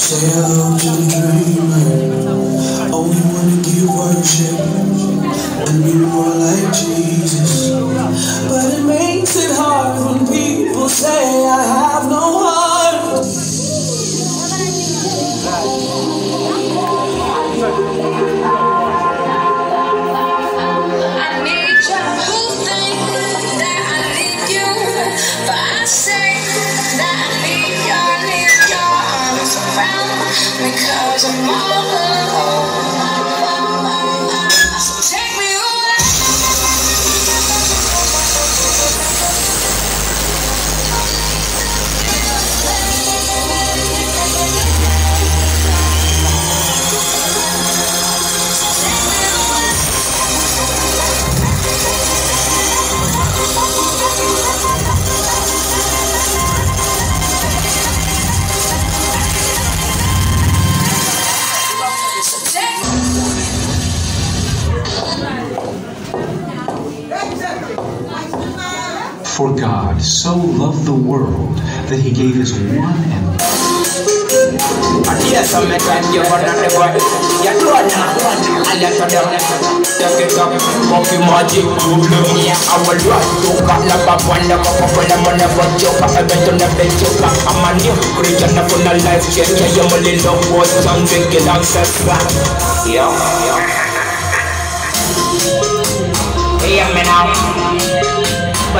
Say hello to the For God so loved the world that he gave his one and only. Yeah.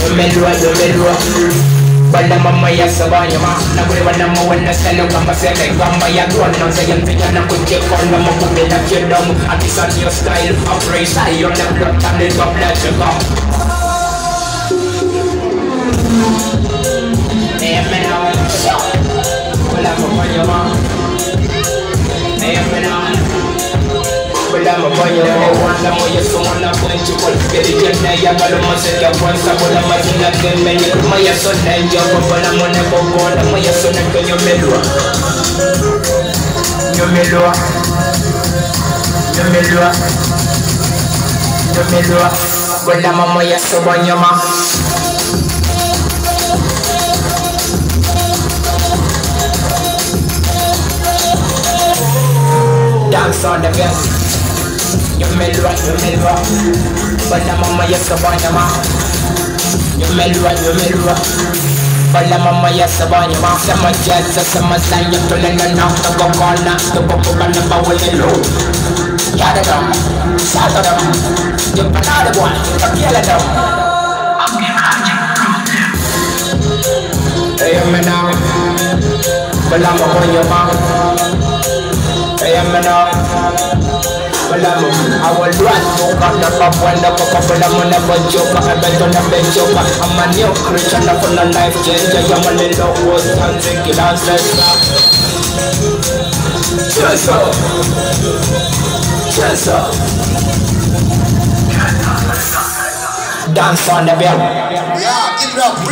Numelo Numelo wala mamaya sa banyo ma. Naguri wala mo wala sa lugar Masere gamba ya duwan Nang sayan tiyan na kunti ko Na makubi na kidom At isa your style of race. Ayaw na blood Tali ka pleasure ka Eh mena Wala mo banyo ma Eh mena wala mabanyo mo wala mo yeso wala kwenye kwa kiri jana ya galo masaka kwanza wala mazina kemeni maya so na njogo wala mone bobo wala maya so na kenyo melwa nyomelwa nyomelwa nyomelwa wala mama ya so banyama Dance on the best Nyomelwa, nyomelwa Bala mama ya sabanya ma Nyomelwa, nyomelwa Bala mama ya sabanya ma Sama jazza, sama sanya Tulala na Bala mama ya ma Hey, mena wala mo awal luat muka na papwanda pa papala mo na bajoka abeto na bejoka amanyo Christian na for na life change ya malilo was tanzi kilanza Yes sir. Yes sir. Dance on the bell Yeah, give it up.